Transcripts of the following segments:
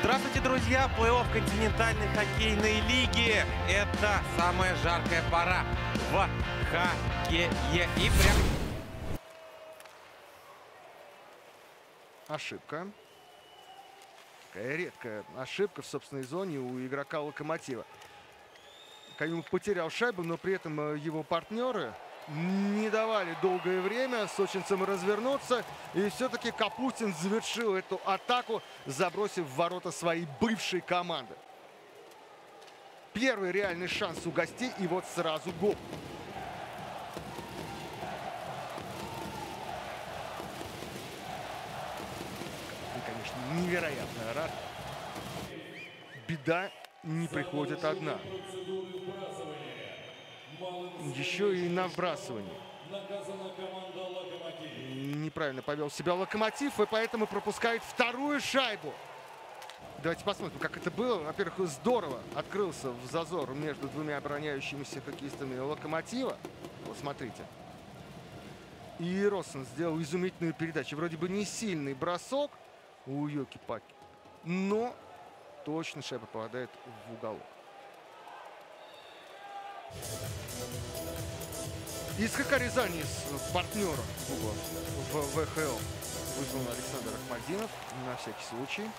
Здравствуйте, друзья! Плей-офф континентальной хоккейной лиги. Это самая жаркая пора в хоккее. И прям... Ошибка. Такая редкая ошибка в собственной зоне у игрока Локомотива. Каюмов потерял шайбу, но при этом э, его партнеры не давали долгое время сочинцам развернуться. И все-таки Капустин завершил эту атаку, забросив в ворота своей бывшей команды. Первый реальный шанс у гостей, и вот сразу гол. И, конечно, невероятно рад. Беда не приходит одна. Еще и на вбрасывание. Неправильно повел себя Локомотив, и поэтому пропускает вторую шайбу. Давайте посмотрим, как это было. Во-первых, здорово открылся в зазор между двумя обороняющимися хоккеистами Локомотива. Вот смотрите. И Россен сделал изумительную передачу. Вроде бы не сильный бросок у Йоки Паки, но точно шайба попадает в уголок. ХК Рязани с партнером клуба в ВХЛ вызван Александр Ахмадинов на всякий случай.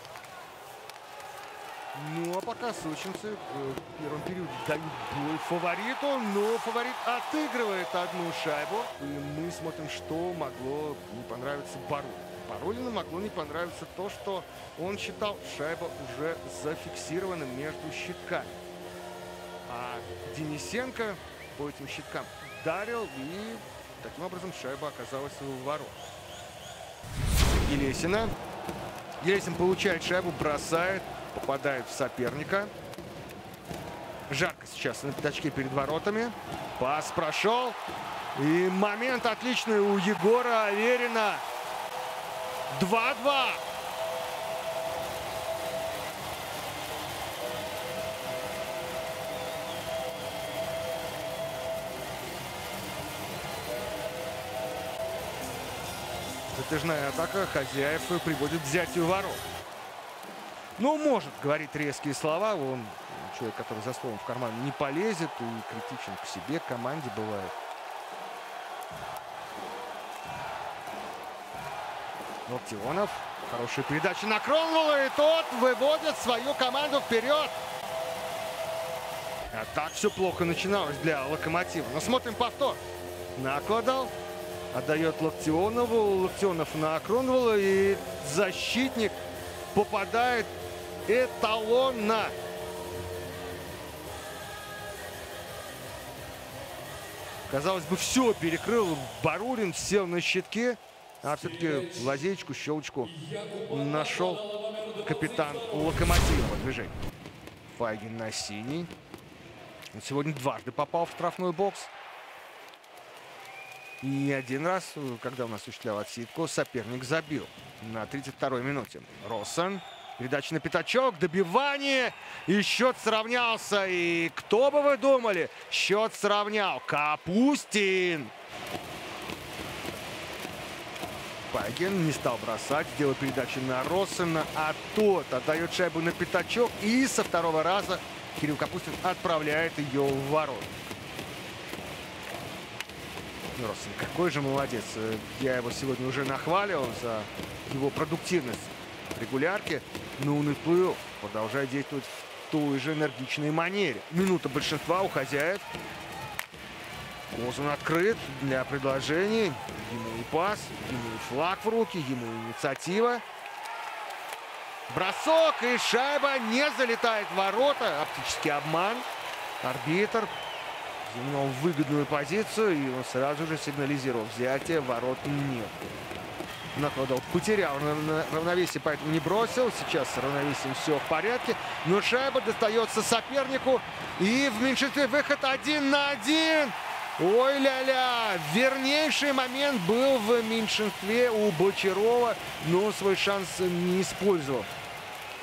Ну а пока сочинцы в первом периоде дают бой фавориту, но фаворит отыгрывает одну шайбу. И мы смотрим, что могло не понравиться Барулину. Барулину могло не понравиться то, что он считал шайба уже зафиксированным между щитками. А Денисенко по этим щиткам ударил, и таким образом шайба оказалась в ворот. Елесина. Елесин получает шайбу, бросает, попадает в соперника. Жарко сейчас на пятачке перед воротами. Пас прошел. И момент отличный у Егора Аверина. 2-2. Затяжная атака хозяев приводит к взятию ворот. Ну, может говорить резкие слова. Он человек, который за словом в карман не полезет и критичен к себе, к команде бывает. Локтионов. Хорошая передача на Кронвелла, и тот выводит свою команду вперед. А так все плохо начиналось для Локомотива. Но смотрим повтор. Накладал. Отдает Локтионову. Локтионов на Кронвелла. И защитник попадает эталонно. Казалось бы, все перекрыл Барурин, сел на щитке. А все-таки лазейку, щелочку нашел капитан Локомотива движение. Файгин на синий. Он сегодня дважды попал в штрафной бокс. И один раз, когда он осуществлял отсидку, соперник забил на 32-й минуте. Россен. Передача на пятачок, добивание. И счет сравнялся. И кто бы вы думали, счет сравнял. Капустин. Пагин не стал бросать, сделал передачу на Россена, а тот отдает шайбу на пятачок. И со второго раза Кирилл Капустин отправляет ее в ворот. Россен, какой же молодец. Я его сегодня уже нахваливал за его продуктивность регулярки. Но он и плей продолжает действовать в той же энергичной манере. Минута большинства у хозяев. Козун открыт для предложений. Ему и пас, ему и флаг в руки, ему инициатива. Бросок и шайба не залетает в ворота. Оптический обман. Арбитр занимал выгодную позицию и он сразу же сигнализировал взятие. Ворот нет. Накладов потерял равновесие, поэтому не бросил. Сейчас с равновесием все в порядке. Но шайба достается сопернику. И в меньшинстве выход один на один. Ой, ля-ля! Вернейший момент был в меньшинстве у Бочарова, но свой шанс не использовал.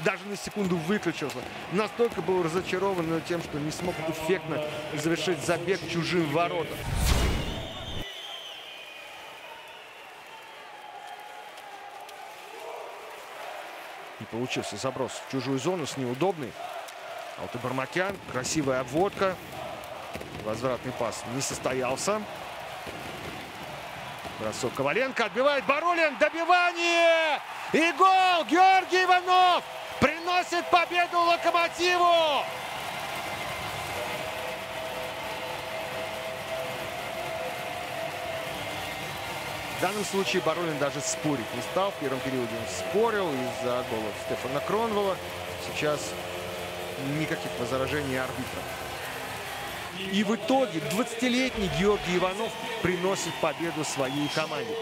Даже на секунду выключился. Настолько был разочарован тем, что не смог эффектно завершить забег чужим воротам. не получился заброс в чужую зону с неудобной. А и Бармакян. Красивая обводка. Возвратный пас не состоялся. Бросок Коваленко. Отбивает Барулин. Добивание! И гол! Георгий Иванов приносит победу Локомотиву! В данном случае Барулин даже спорить не стал. В первом периоде он спорил из-за гола Стефана Кронвелла. Сейчас никаких возражений арбитра. И в итоге 20-летний Георгий Иванов приносит победу своей команде.